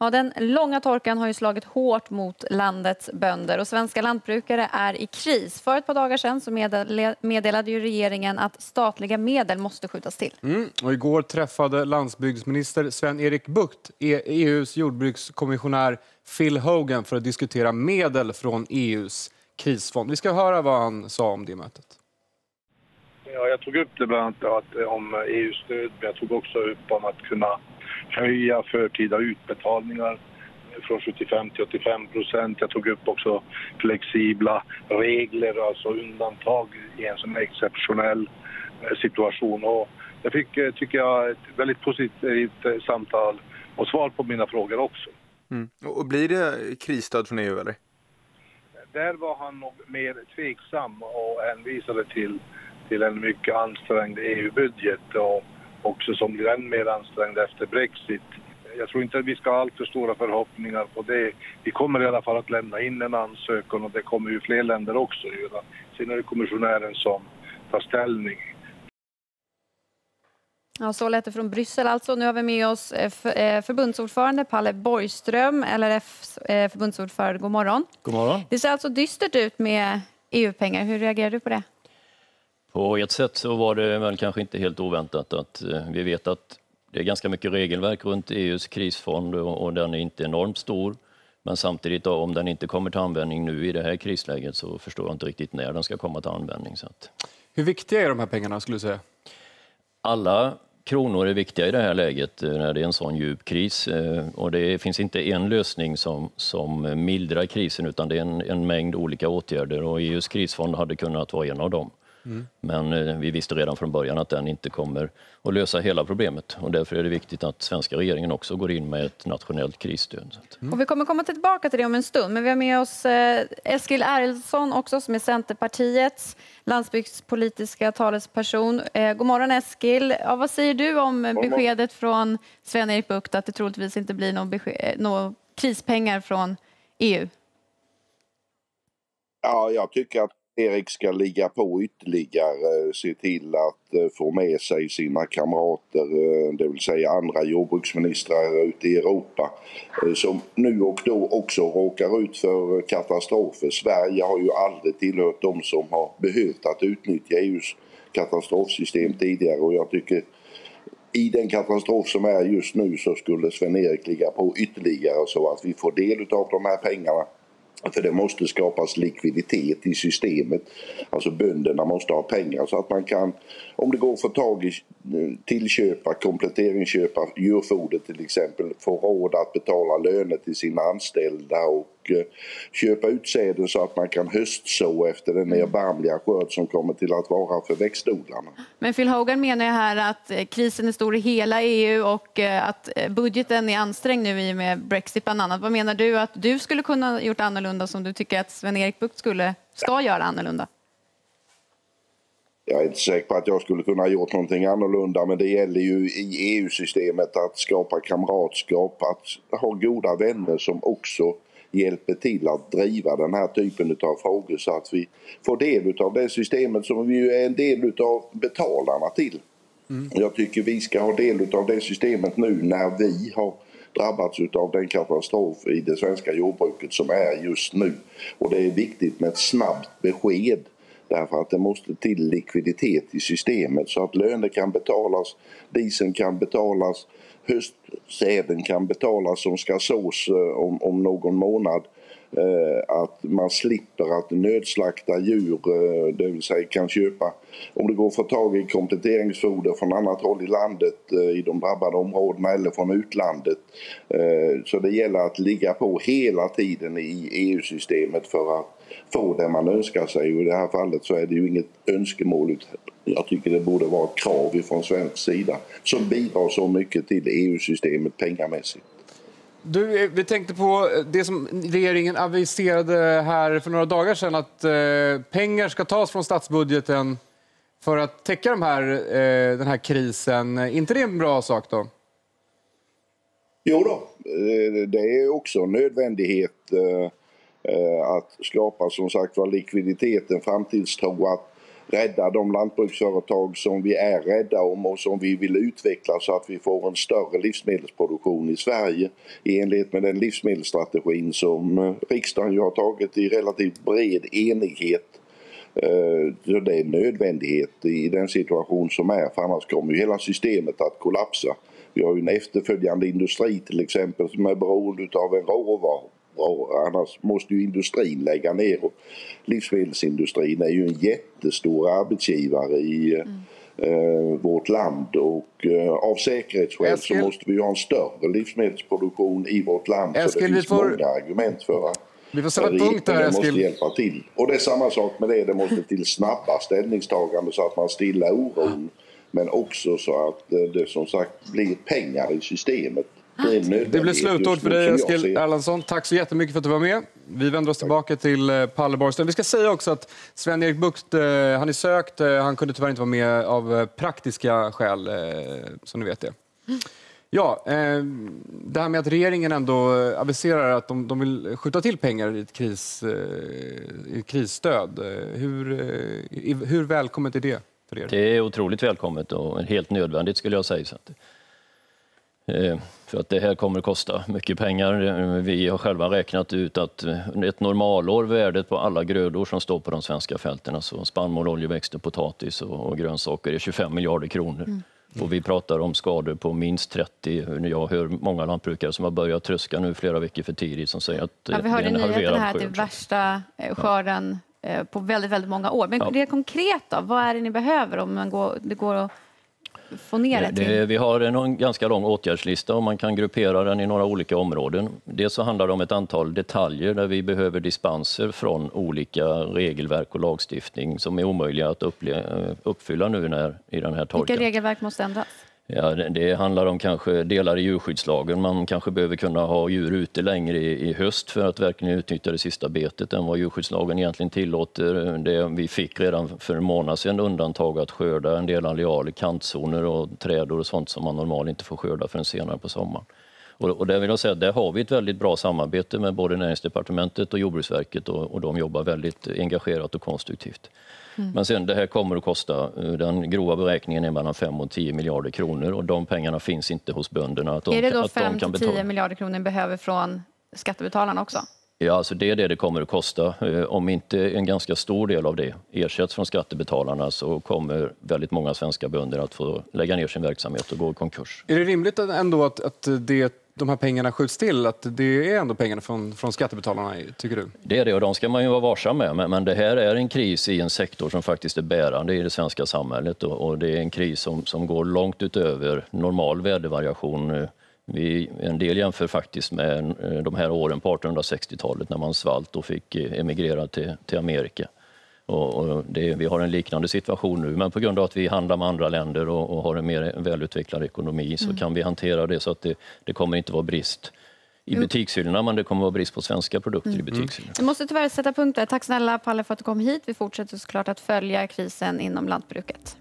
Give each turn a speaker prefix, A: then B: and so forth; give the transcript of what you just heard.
A: Ja, den långa torkan har ju slagit hårt mot landets bönder och svenska lantbrukare är i kris. För ett par dagar sedan så meddelade ju regeringen att statliga medel måste skjutas till.
B: Mm. Och igår träffade landsbygdsminister Sven-Erik Bucht e EUs jordbrukskommissionär Phil Hogan för att diskutera medel från EUs krisfond. Vi ska höra vad han sa om det mötet.
C: Ja, jag tog upp det bland annat om EU-stöd, men jag tog också upp om att kunna höja förtida utbetalningar från 75 till 85 procent. Jag tog upp också flexibla regler, alltså undantag i en sån exceptionell eh, situation. Och jag fick, eh, tycker jag, ett väldigt positivt eh, samtal och svar på mina frågor också.
D: Mm. Och blir det krisstöd från EU eller?
C: Där var han nog mer tveksam och hänvisade till, till en mycket ansträngd EU-budget. Och också som blir än mer ansträngd efter Brexit. Jag tror inte att vi ska ha alltför stora förhoppningar på det. Vi kommer i alla fall att lämna in en ansökan och det kommer ju fler länder också göra. Sen är det kommissionären som tar ställning.
A: Ja, så lät det från Bryssel alltså. Nu har vi med oss eh, eh, förbundsordförande Palle Borgström, LRFs eh, förbundsordförande. God morgon.
E: God morgon.
A: Det ser alltså dystert ut med EU-pengar. Hur reagerar du på det?
E: På ett sätt så var det väl kanske inte helt oväntat att eh, vi vet att det är ganska mycket regelverk runt EUs krisfond och, den är inte enormt stor. Men samtidigt då, om den inte kommer till användning nu i det här krisläget så förstår jag inte riktigt när den ska komma till användning. Så att...
B: Hur viktiga är de här pengarna skulle du säga?
E: Alla kronor är viktiga i det här läget eh, när det är en sån djup kris. Eh, och det finns inte en lösning som, som mildrar krisen utan det är en, en mängd olika åtgärder och EUs krisfond hade kunnat vara en av dem. Mm. Men eh, vi visste redan från början att den inte kommer att lösa hela problemet och därför är det viktigt att svenska regeringen också går in med ett nationellt krisstöd.
A: Mm. Och vi kommer komma tillbaka till det om en stund, men vi har med oss eh, Eskil Erilsson också som är Centerpartiets landsbygdspolitiska talesperson. Eh, god morgon Eskil. Ja, vad säger du om beskedet från Sven-Erik Bucht att det troligtvis inte blir några krispengar från EU?
F: Ja, jag tycker att Erik ska ligga på ytterligare, eh, se till att eh, få med sig sina kamrater, eh, det vill säga andra jordbruksministrar ute i Europa, som nu och då också råkar ut för katastrofer. Sverige har ju aldrig tillhört de som har behövt att utnyttja EUs katastrofsystem tidigare och jag tycker i den katastrof som är just nu så skulle Sven-Erik ligga på ytterligare så att vi får del av de här pengarna för det måste skapas likviditet i systemet. Alltså bönderna måste ha pengar så att man kan, om det går att få tag i, eh, tillköpa, kompletteringsköpa djurfoder till exempel, få råd att betala löner till sina anställda och Eh, köpa utsäde så att man kan höstså efter den mm. erbarmliga skörd som kommer till att vara för växtodlarna.
A: Men Phil Hogan menar ju här att eh, krisen är stor i hela EU och eh, att budgeten är ansträngd nu i och med Brexit bland annat. Vad menar du att du skulle kunna gjort annorlunda som du tycker att Sven-Erik Bucht skulle, ska göra annorlunda?
F: jag är inte säker på att jag skulle kunna ha gjort någonting annorlunda men det gäller ju i EU-systemet att skapa kamratskap, att ha goda vänner som också hjälper till att driva den här typen av frågor så att vi får del av det systemet som vi ju är en del av betalarna till. Mm. Jag tycker vi ska ha del av det systemet nu när vi har drabbats av den katastrof i det svenska jordbruket som är just nu. Och det är viktigt med ett snabbt besked därför att det måste till likviditet i systemet så att löner kan betalas, dieseln kan betalas, höstsäden kan betalas som ska sås eh, om, om någon månad. Eh, att man slipper att nödslakta djur, eh, det vill säga kan köpa, om det går att få tag i kompletteringsfoder från annat håll i landet, eh, i de drabbade områdena eller från utlandet. Eh, så det gäller att ligga på hela tiden i EU-systemet för att få det man önskar sig och i det här fallet så är det ju inget önskemål jag tycker det borde vara krav från svensk sida som bidrar så mycket till EU-systemet pengamässigt.
B: Du, eh, vi tänkte på det som regeringen aviserade här för några dagar sedan att eh, pengar ska tas från statsbudgeten för att täcka de här, eh, den här krisen. Är inte det en bra sak då?
F: Jo då, eh, det är också en nödvändighet eh, Eh, att skapa som sagt var likviditeten, framtidstro, att rädda de lantbruksföretag som vi är rädda om och som vi vill utveckla så att vi får en större livsmedelsproduktion i Sverige i enlighet med den livsmedelsstrategin som eh, riksdagen ju har tagit i relativt bred enighet. Eh, så det är en nödvändighet i den situation som är för annars kommer ju hela systemet att kollapsa. Vi har ju en efterföljande industri till exempel som är beroende av en råvara annars måste ju industrin lägga ner. Och livsmedelsindustrin är ju en jättestor arbetsgivare i mm. eh, vårt land och eh, av säkerhetsskäl Eskil. så måste vi ha en större livsmedelsproduktion i vårt land. Eskil, så det finns får... många argument för att
B: vi får sätta punkt där,
F: Eskil. måste hjälpa till. Och det är samma sak med det, det måste till snabba ställningstaganden så att man stillar oron. Men också så att eh, det som sagt blir pengar i systemet
B: det blir slutord för dig, Eskil Erlandsson. Tack så jättemycket för att du var med. Vi vänder oss tillbaka till eh, Palle Borgström. Vi ska säga också att Sven-Erik Bucht, eh, han är sökt. Eh, han kunde tyvärr inte vara med av praktiska skäl, som ni vet det. Ja, det här med att regeringen ändå aviserar att de, de vill skjuta till pengar i ett, kris, i ett krisstöd. Hur, hur välkommet är det för er?
E: Det är otroligt välkommet och helt nödvändigt skulle jag säga. Eh, för att det här kommer att kosta mycket pengar. Vi har själva räknat ut att ett normalår, värdet på alla grödor som står på de svenska fälten, alltså spannmål, oljeväxter, potatis och grönsaker, är 25 miljarder kronor. Mm. Och vi pratar om skador på minst 30. Jag hör många lantbrukare som har börjat tröska nu flera veckor för tidigt som säger att
A: ja, vi hörde det är en nyheten här att det är värsta eh, skörden ja. på väldigt, väldigt många år. Men ja. det konkret då, vad är det ni behöver om man går, det går att få ner det, till?
E: vi har en ganska lång åtgärdslista och man kan gruppera den i några olika områden. Dels så handlar det om ett antal detaljer där vi behöver dispenser från olika regelverk och lagstiftning som är omöjliga att uppfylla nu när, i den här torkan.
A: Vilka regelverk måste ändras?
E: Ja, det, handlar om kanske delar i djurskyddslagen. Man kanske behöver kunna ha djur ute längre i, höst för att verkligen utnyttja det sista betet än vad djurskyddslagen egentligen tillåter. Det, vi fick redan för en månad sedan undantag att skörda en del areal i kantzoner och trädor och sånt som man normalt inte får skörda förrän senare på sommaren. Och, och där vill jag säga, där har vi ett väldigt bra samarbete med både Näringsdepartementet och Jordbruksverket och, och de jobbar väldigt engagerat och konstruktivt. Mm. Men sen det här kommer att kosta, eh, den grova beräkningen är mellan 5 och 10 miljarder kronor och de pengarna finns inte hos bönderna. Att
A: de, är det då 5 till 10 miljarder kronor behöver från skattebetalarna också?
E: Ja, alltså det är det det kommer att kosta. Eh, om inte en ganska stor del av det ersätts från skattebetalarna så kommer väldigt många svenska bönder att få lägga ner sin verksamhet och gå i konkurs.
B: Är det rimligt ändå att, att det de här pengarna skjuts till, att det är ändå pengarna från, från skattebetalarna, tycker du?
E: Det är det och de ska man ju vara varsam med. Men, men det här är en kris i en sektor som faktiskt är bärande i det svenska samhället och, och det är en kris som, som går långt utöver normal vädervariation. Vi, en del jämför faktiskt med eh, de här åren på 1860-talet när man svalt och fick eh, emigrera till, till Amerika. Och, och det, vi har en liknande situation nu, men på grund av att vi handlar med andra länder och, och har en mer välutvecklad ekonomi så mm. kan vi hantera det så att det, det kommer inte vara brist i butikshyllorna, men det kommer vara brist på svenska produkter mm. i butikshyllorna.
A: Jag måste tyvärr sätta punkt där. Tack snälla Palle för att du kom hit. Vi fortsätter såklart att följa krisen inom lantbruket.